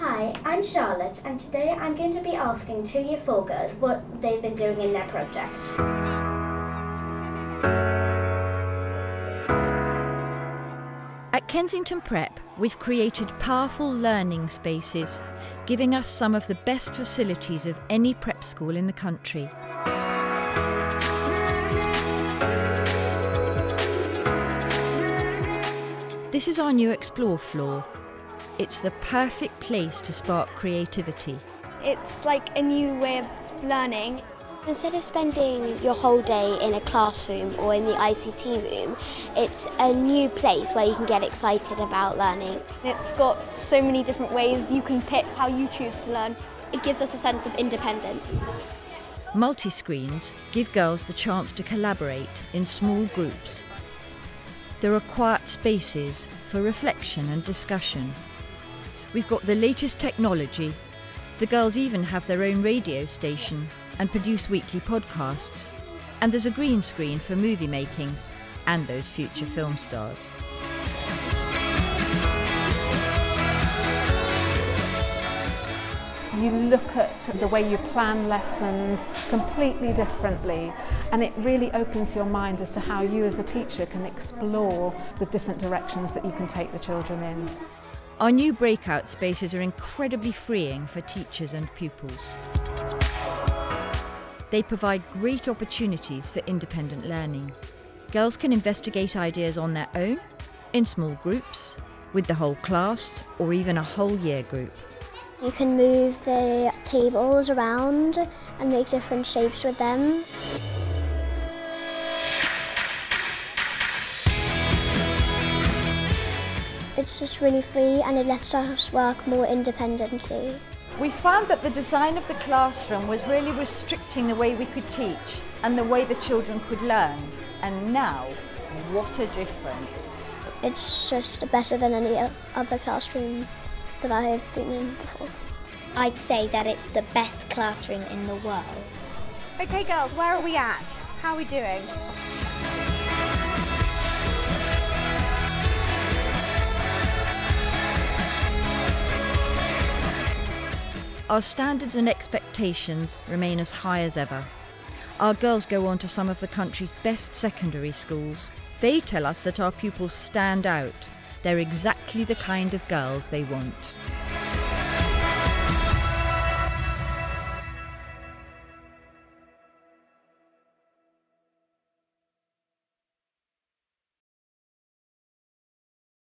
Hi, I'm Charlotte, and today I'm going to be asking two Year 4 girls what they've been doing in their project. At Kensington Prep, we've created powerful learning spaces, giving us some of the best facilities of any prep school in the country. This is our new Explore floor. It's the perfect place to spark creativity. It's like a new way of learning. Instead of spending your whole day in a classroom or in the ICT room, it's a new place where you can get excited about learning. It's got so many different ways you can pick how you choose to learn. It gives us a sense of independence. Multi screens give girls the chance to collaborate in small groups. There are quiet spaces for reflection and discussion. We've got the latest technology. The girls even have their own radio station and produce weekly podcasts. And there's a green screen for movie making and those future film stars. You look at the way you plan lessons completely differently, and it really opens your mind as to how you, as a teacher, can explore the different directions that you can take the children in. Our new breakout spaces are incredibly freeing for teachers and pupils. They provide great opportunities for independent learning. Girls can investigate ideas on their own, in small groups, with the whole class, or even a whole year group. You can move the tables around and make different shapes with them. It's just really free and it lets us work more independently. We found that the design of the classroom was really restricting the way we could teach and the way the children could learn. And now, what a difference. It's just better than any other classroom that I have been in before. I'd say that it's the best classroom in the world. Okay, girls, where are we at? How are we doing? Our standards and expectations remain as high as ever. Our girls go on to some of the country's best secondary schools. They tell us that our pupils stand out. They're exactly the kind of girls they want.